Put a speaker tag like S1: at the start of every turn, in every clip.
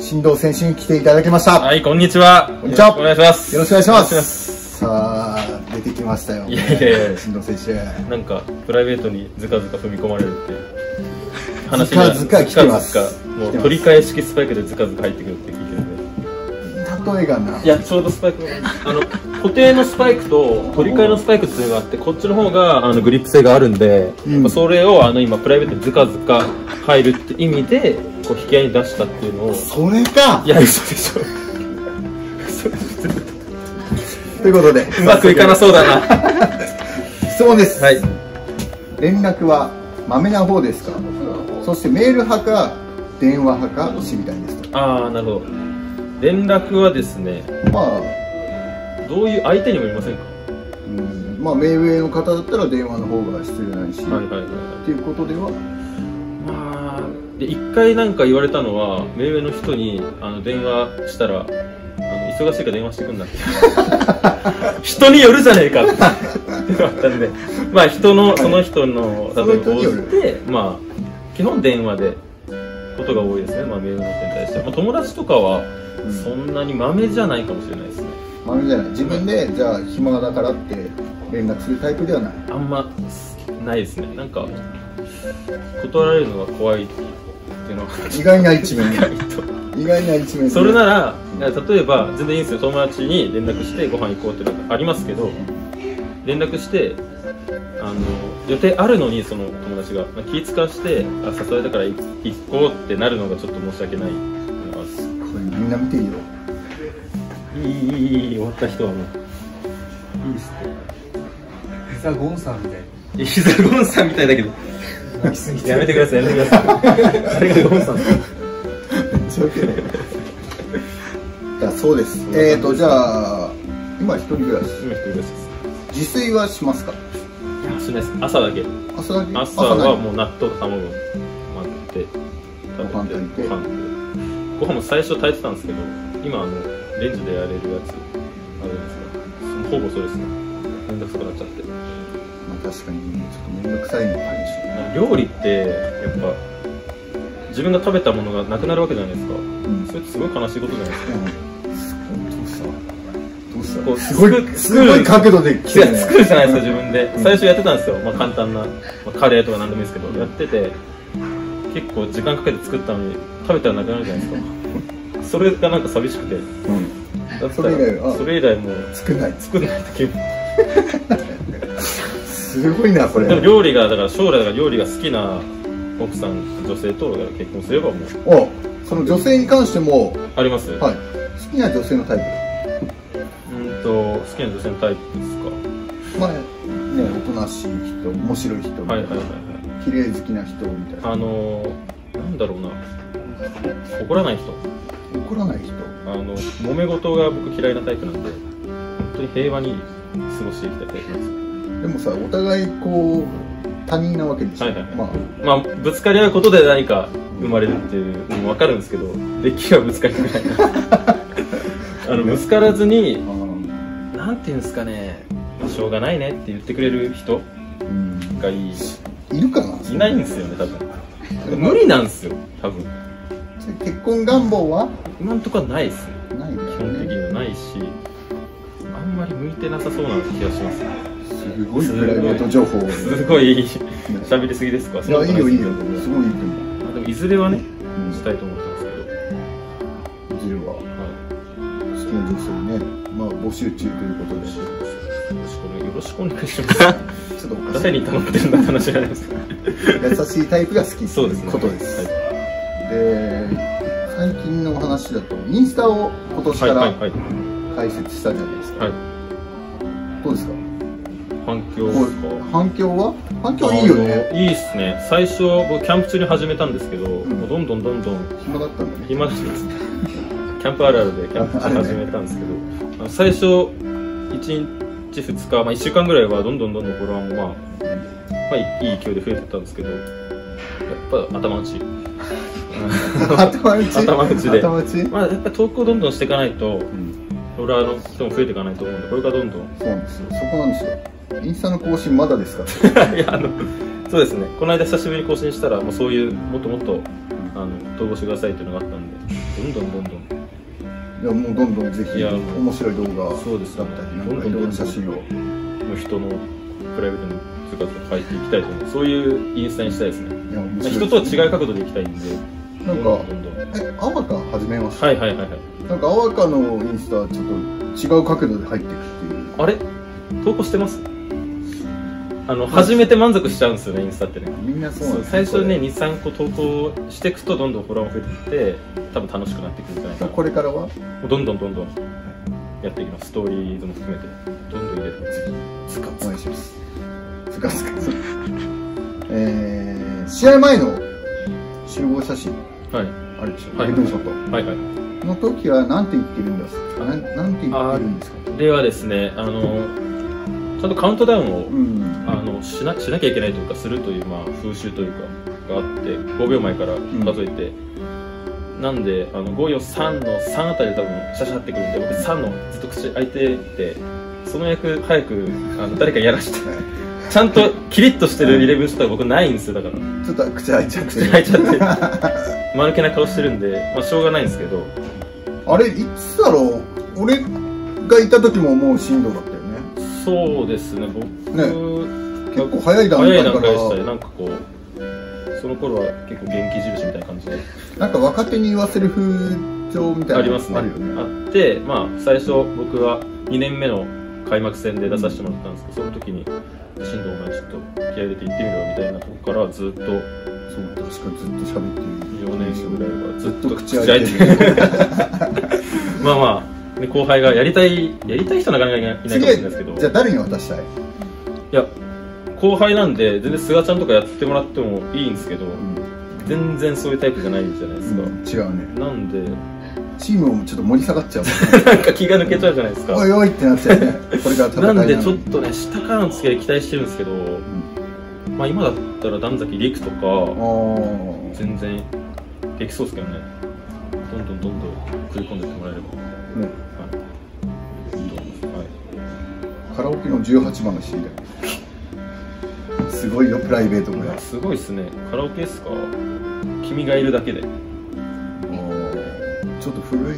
S1: 振動選手に来ていただきました。
S2: はい、こんにちは。
S1: こんにちは
S2: お願いします。
S1: よろしくお願いします。さあ、出てきましたよ。
S2: いやいやいや
S1: 振動選手。
S2: なんか、プライベートにずかずか踏み込まれるっていう 話が。
S1: ずかずか来てます
S2: ずかもう取り替え式スパイクでずかずか入ってくるって聞いてるんで。
S1: 例えがな。
S2: いや、ちょうどスパイクあの、固定のスパイクと取り替えのスパイクっていうのがあって、こっちの方が、あの、グリップ性があるんで、
S1: うん
S2: それを、あの、今、プライベートにずかずか入るって意味で、こう、引き合いに出したっていうのを、
S1: それか
S2: いや、嘘でしょ。
S1: ということで、
S2: ょ。うまくいかなそうだな。
S1: 質問です。
S2: はい。
S1: 連絡はまめな方ですか？そしてメール派か電話派か知りたいですと。
S2: ああ、なるほど。連絡はですね、
S1: まあ、
S2: どういう相手にもいませんか？
S1: うん、まあ、目上の方だったら電話の方が失礼ないし、
S2: はいはいはいはい。
S1: っていうことでは、
S2: まあ、で、一回なんか言われたのは、目上の人に、あの、電話したら、あの、忙しいから電話してくんなって。人によるじゃねえかって。ってのがあったんで、まあ人の、その人の、例えば応じて、まあ、基本電話で、ことが多いですね、まあメールの人に対しては。まあ友達とかは、そんなに豆じゃないかもしれないですね。
S1: まめじゃない。自分で、じゃあ暇だからって連絡するタイプではない。
S2: あんま、ないですね。なんか、断られるのが怖いっていうのは、
S1: 意外な一面。
S2: 意外と。
S1: 意外な一面。
S2: それなら、例えば、全然いいんですよ。友達に連絡してご飯行こうっていうのがありますけど、連絡して、あの、予定あるのに、その友達が、まあ、気使わして、あ、誘われたから行行こうってなるのがちょっと申し訳ないのがある
S1: これみんな見ていいよ。
S2: いい、いい、いい、いい、終わった人はもう。いいっす
S3: ピザゴンさんみたい
S2: ね。イザゴンさんみたいだけど。
S3: な泣きすぎて
S2: やめてください、やめてください。誰がゴンさんですか？
S1: だ そうです。えーと、じゃあ、今一人暮らし。
S2: 今一人暮らしです。
S1: 自炊はしますか？
S2: いや、しないです。朝だけ。
S1: 朝だけ？
S2: 朝はもう納豆と卵混ぜて食べて
S1: ご飯炊いて
S2: ご飯ご飯も最初炊いてたんですけど今あのレンジでやれるやつあるんですけどほぼそれですねめんどくさくなっちゃって
S1: まあ確かに、ちょっとめんどくさいのもあるし。
S2: 料理ってやっぱ自分が食べたものがなくなるわけじゃないですか。
S1: うん。
S2: それってすごい悲しいことじゃないですか。
S1: どうした？どう
S2: こう
S1: すごい、すごい角度で来てるね。
S2: 作るじゃないですか 自分で。最初やってたんですよ、まあ、簡単な、まあ、カレーとか何でもいいですけど。やってて結構時間かけて作ったのに食べたらなくなるじゃないですか。それがなんか寂しくて。
S1: うん。
S2: だったら
S1: それ以来あ
S2: それ以来もう
S1: 少ない。
S2: 作んないだけ
S1: すごいな、これ。
S2: でも料理がだから将来だから料理が好きな奥さん女性と結婚すればもう
S1: おその女性に関しても、
S2: あります、
S1: はい。好きな女性のタイ
S2: うんと好きな女性のタイプですか？
S1: プ。まあね、おとなしい人、面白い人、
S2: はいはいはいはい
S1: 綺麗好きな人みたいな。
S2: あのー、なんだろうな怒らない人
S1: 怒らない人？
S2: あの揉め事が僕嫌いなタイプなんで本当に平和に過ごしていきたいタイプなんですよ
S1: でもさ、お互いこう、他人なわけでしょ。
S2: はいはい。
S1: まあ、
S2: まあぶつかり合うことで何か生まれるっていうのも分かるんですけどデッキがぶつかりたくな。い あのぶつからずに
S1: あ
S2: なんていうんですかね。しょうがないねって言ってくれる人
S1: ーうん。
S2: がいい。
S1: いるかな？い
S2: ないんですよね多分。無理なんですよ多分。
S1: 結婚願望は？
S2: 今んとこはないですね
S1: ない
S2: 基本的
S1: ね。
S2: にはないしあんまり向いてなさそうな気がします
S1: すごいプライベート情報を。
S2: すごい喋りすぎですか
S1: いや、いいよいいよ。すごいいいと思う。
S2: まあでもいずれはね
S1: うん
S2: したいと思ってますけど、
S1: いずれは
S2: はい
S1: 好きな女性ね、まあ募集中ということで、ち
S2: よろしくお願いします
S1: ょっとおかしい。
S2: 誰に頼んでるんだって話じゃないですか
S1: 優しいタイプが好きと
S2: そうです
S1: ことです。
S2: はい
S1: で、最近の話だと、インスタを今年から開設したじゃないですか。
S2: はい
S1: どうですか
S2: 反響ですか
S1: 反響は？反響いいよね。
S2: いいっすね。最初僕キャンプ中に始めたんですけど、うどんどんどんどん
S1: 暇だったんだね。
S2: 暇だったんです キャンプあるあるでキャンプ中に始めたんですけど。あの最初1日2日、まあ、1週間ぐらいはどんどんどんどんフォロワーもまあ、まあ、いい勢いで増えてったんですけどやっぱ 頭打ち？
S1: 頭打ち？
S2: 頭打ちで。
S1: 頭打ち？
S2: まあやっぱ投稿どんどんしていかないと
S1: うん。
S2: フォロワーの人も増えていかないと思うんでこれからどんどん。
S1: そうなんですよ。そこなんですよ。インスタの更新まだですか？
S2: いやあのそうですね。この間久しぶりに更新したらもうそういうもっともっとあの投稿してくださいっていうのがあったんでんどんどんどん。
S1: いやもうどんどんぜひ
S2: いや
S1: 面白い動画
S2: そうです。
S1: だったりなんかいろんな写真を。
S2: もう人のプライベートの姿を描いていきたいと思う。そういうインスタにしたいですね。
S1: いや面白い
S2: 人とは違う角度でいきたいんで。
S1: なんかえアワカ始めました、
S2: はいはいはいはい。
S1: なんかアワカのインスタはちょっと違う角度で入っていくっていう。
S2: あれ？投稿してます？あの初めて満足しちゃうんですよねインスタってね。
S1: みんなそうなんです
S2: そう最初ね23個投稿していくとどんどんフォロワーも増えていって多分楽しくなってくるんじゃないかな。
S1: これからは？
S2: どんどんどんどんやっていきます。ストーリーズも含めて。どんどん入れて
S1: つかお願いします。つかつか。えー、試合前の集合写真。
S2: はい。
S1: あるでしょ、
S2: はい。
S1: レブンショット。
S2: はいはい。
S1: の時は何て言ってるんですか？なんなんて言ってるんですか？
S2: ではですねあのちゃんとカウントダウンを
S1: うん。
S2: あのしなしなきゃいけないというかするという、まあ、風習というかがあって5秒前から数えて、なんであの543の3あたりで多分シャシャってくるんで僕3のずっと口開いててその役早くあの誰かやらしてちゃんとキリッとしてるイレブンショットが僕ないんですよだから。
S1: ちょっと口開いちゃって。
S2: 口開いちゃって。間抜けな顔してるんで、まあ、しょうがないんですけど。
S1: あれいつだろう？俺がいた時ももう振動だった
S2: そうですね僕
S1: ね。結構早い段
S2: 早い
S1: 階か
S2: 段階でしたなんかこうその頃は結構元気印みたいな感じで。
S1: なんか若手に言わせる風潮みたいな
S2: ありますね。
S1: あるよね。
S2: あってまあ最初僕は2年目の開幕戦で出させてもらったんですけど、その時に「進藤お前ちょっと気合い入れて行ってみろ」みたいなとこからずっと
S1: そう確かずっと喋ってる。
S2: 4年ぐらいはずっと
S1: 口
S2: 口
S1: 開いて
S2: 開いて
S1: る。
S2: まあまあ、ね、後輩がやりたいやりたい人はなかなかいないかもし
S1: 次
S2: れないですけど
S1: じゃあ誰に渡したい？
S2: いや後輩なんで全然菅ちゃんとかやってもらってもいいんですけど、全然そういうタイプじゃないじゃないですか、
S1: 違うね。
S2: なんで。
S1: チームもちょっと盛り下がっちゃう。
S2: なんか気が抜けちゃうじゃないですか。
S1: おいおいってなっちゃうね。これから戦い
S2: なんでちょっ
S1: の
S2: とね下からの付き合い期待してるんですけど、まあ今だったら段崎陸とか全然できそうですけどね。どんどんどんどん食い込んでってもらえれば。
S1: ねカラオケの18番の C だ。よすごいよプライベートぐらい
S2: すごいっすね。カラオケですか？君がいるだけで、
S1: ちょっと古い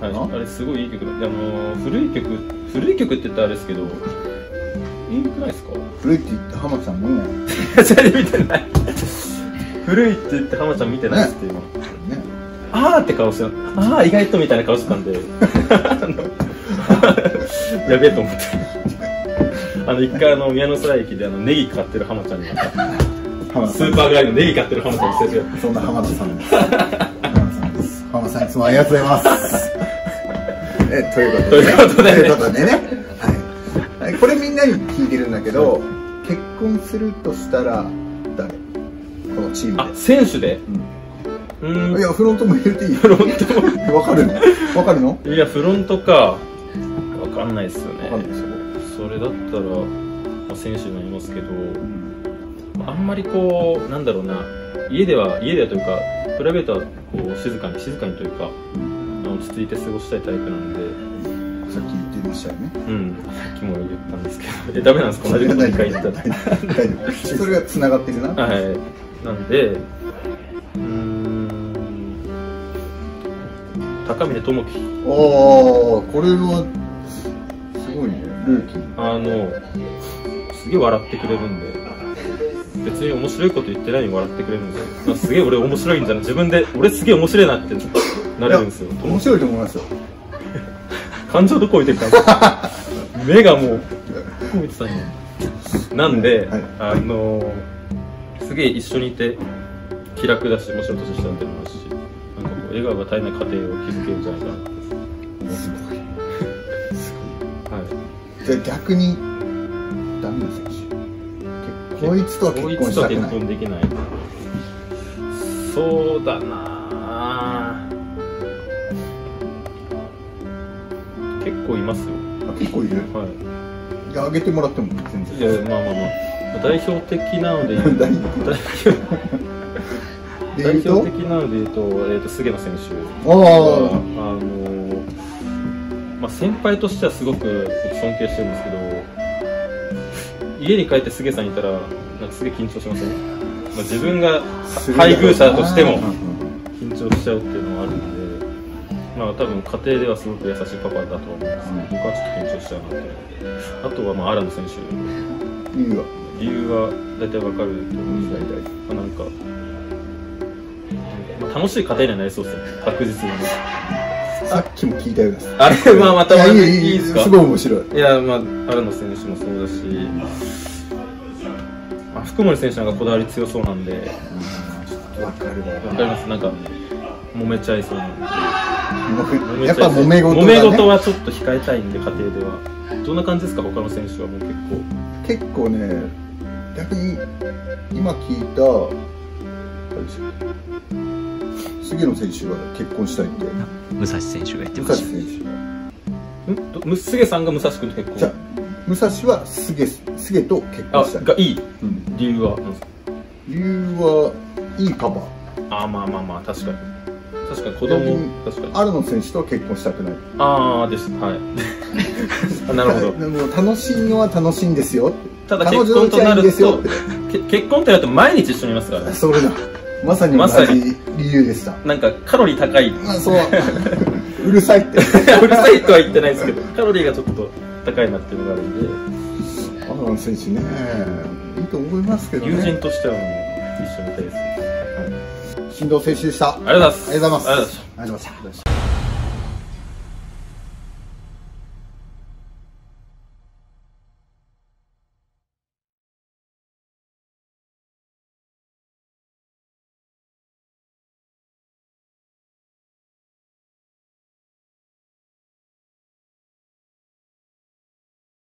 S2: はい、
S1: のかな、
S2: あれすごいいい曲だ。あのー古い曲古い曲って言ったらあれですけどいいくないですか？
S1: 古いって言って浜ちゃんね
S2: 全然見てない。古いって言って浜ちゃん見てないっすって今。
S1: ね。
S2: あーって顔してああ意外とみたいな顔してたんで。やべえと思ってあの一回あの宮の空駅であのネギ買ってる浜ちゃんに
S1: 浜
S2: スーパーガイのネギ買ってる浜ちゃんに接
S1: そんな浜田さんです。浜田さんです浜田さんいつもありがとうございます。えということで
S2: ということでね。
S1: ということでね。はい、はい、これみんなに聞いてるんだけど、結婚するとしたら誰？このチーム
S2: あ選手で？うん。
S1: いやフロントも入れていい。
S2: フロント
S1: わかるの？わかるの？
S2: いやフロントか。わかんないっすよね。
S1: わかんないでしょ
S2: それだったら、まあ、選手になりますけどあんまりこうなんだろうな家では家ではというかプライベートはこう静かに静かにというか落ち着いて過ごしたいタイプなんで。
S1: さっき言ってましたよね。
S2: うん。さっきも言ったんですけど。えダメなんですか？同じこと2回言ったら。
S1: 大丈夫それが繋がってるな。
S2: はい。なんでうーん高峰智樹。
S1: おおこれは
S2: あのすげえ笑ってくれるんで。別に面白いこと言ってないのに笑ってくれるんですよ。あすげえ俺面白いんじゃな。い自分で俺すげえ面白いなってなれるんですよ。
S1: 面白いと思いますよ。
S2: 感情どこ置いてるか目がもうどこ見てたんやなんで、
S1: はい。
S2: あのすげえ一緒にいて気楽だし面白い年下になってますしなんかこう笑顔が絶えない家庭を築けるんじゃないかなって。
S1: すごい
S2: はい
S1: じゃあ逆にダメな選手。こいつとは結婚したくない。
S2: こいつとは結婚できない。そうだな。あ結構いますよ。
S1: あ結構いる？
S2: はい。
S1: やあげてもらっても全
S2: い
S1: 然
S2: やまあまあまあ。代表的なので
S1: 代
S2: 代
S1: 表。
S2: 代表的なので言うと,、えー、と菅野選手。
S1: あ
S2: は
S1: あ
S2: あのーまあ、先輩としてはすごく僕尊敬してるんですけど家に帰って菅さんいたらなんかすげえ緊張しません、まあ、自分が配偶者としても緊張しちゃうっていうのもあるんでまあ多分家庭ではすごく優しいパパだとは思うんです。けど、
S1: うん。
S2: 僕はちょっと緊張しちゃうなと思ってあとはまあアラム選手。
S1: 理由は
S2: 理由は大体わかると思うんですけど、まあ、なんか、まあ、楽しい家庭にはなりそうですよね。確実に
S1: さっきも聞いたようです。
S2: あれまあまた
S1: いやいい
S2: いいですか？
S1: すごい面白い。
S2: いやまあアラノ選手もそうだし、まあ、福森選手なんかこだわり強そうなんで
S1: わかる
S2: わ。かります？なんか揉めちゃいそうなんで。
S1: わやっぱ揉め事
S2: 揉め事はちょっと控えたいんで家庭では。どんな感じですか？他の選手はもう結構。
S1: 結構ね逆に今聞いた誰でしたっけ菅野選手が結婚したいって。
S4: 武蔵選手が言って
S1: 武蔵
S4: ました。
S1: 選手
S2: ん？どむ菅さんが武蔵君と結婚。
S1: じゃあ武蔵は菅菅と結
S2: あ
S1: 婚したい。
S2: がいい。
S1: うん。
S2: 理由は
S1: 理由はいいパパ。
S2: あまあまあまあ確かに。確かに子供
S1: うん
S2: 確かに。
S1: 荒野選手とは結婚したくない。
S2: ああです。はい。あなるほど。
S1: でも楽しいのは楽しいんですよ。
S2: ただ
S1: 彼
S2: 結婚となると結婚ってなると毎日一緒にいますからね。
S1: それだまさに同
S2: まさに。
S1: じ理由でした。
S2: なんかカロリー高い。
S1: まあそう。うるさいって。
S2: うるさいとは言ってないですけどカロリーがちょっと高いなっていうのがあるんで。
S1: 荒野選手ね。いいと思いますけどね。
S2: 友人としてはもう一緒にいたいです、はい。
S1: 新藤選手でした。ありがとうございます。
S2: ありがとうございました。
S1: ありがとうございました